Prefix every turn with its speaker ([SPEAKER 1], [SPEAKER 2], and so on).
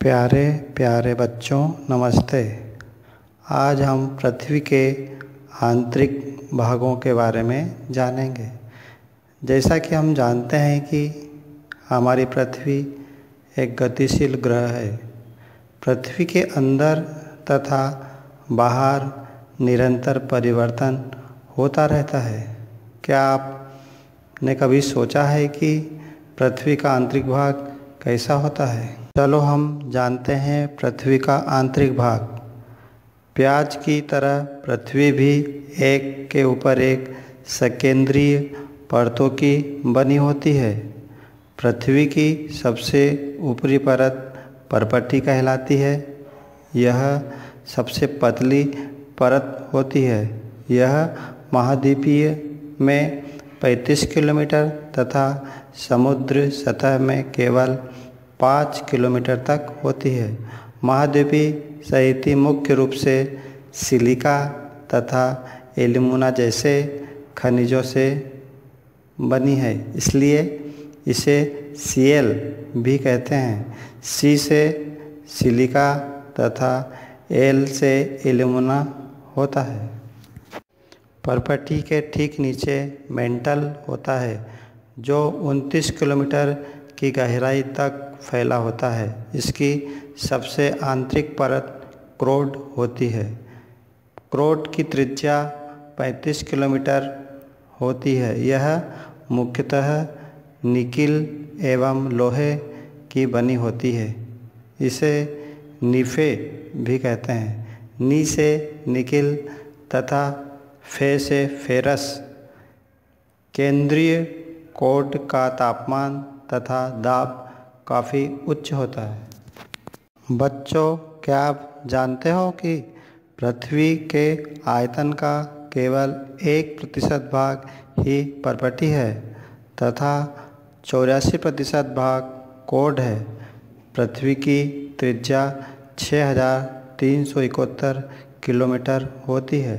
[SPEAKER 1] प्यारे प्यारे बच्चों, नमस्ते। आज हम पृथ्वी के आंतरिक भागों के बारे में जानेंगे। जैसा कि हम जानते हैं कि हमारी पृथ्वी एक गतिशील ग्रह है। पृथ्वी के अंदर तथा बाहर निरंतर परिवर्तन होता रहता है। क्या आपने कभी सोचा है कि पृथ्वी का आंतरिक भाग कैसा होता है? चलो हम जानते हैं पृथ्वी का आंतरिक भाग। प्याज की तरह पृथ्वी भी एक के ऊपर एक सकेंद्रीय परतों की बनी होती है। पृथ्वी की सबसे ऊपरी परत परपट्टी कहलाती है। यह सबसे पतली परत होती है। यह महाद्वीपीय में 35 किलोमीटर तथा समुद्र सतह में केवल पाँच किलोमीटर तक होती है। महाद्वीपी सहिती मुख्य रूप से सिलिका तथा एलिमुना जैसे खनिजों से बनी है। इसलिए इसे सीएल भी कहते हैं। सी से सिलिका तथा एल से एलिमुना होता है। परपट्टी के ठीक नीचे मेंटल होता है, जो 29 किलोमीटर की गहराई तक फैला होता है। इसकी सबसे आंतरिक परत क्रोड होती है। क्रोड की त्रिज्या 35 किलोमीटर होती है। यह मुख्यतः निकिल एवं लोहे की बनी होती है। इसे निफे भी कहते हैं। नी से निकिल तथा फे से फेरस। केंद्रीय कोड का तापमान तथा दाब काफ़ी उच्च होता है। बच्चों, क्या आप जानते हो कि पृथ्वी के आयतन का केवल एक प्रतिशत भाग ही परपटी है तथा चौरासी प्रतिशत भाग कोड है? पृथ्वी की त्रिज्या छः हज़ार तीन सौ इकहत्तर किलोमीटर होती है।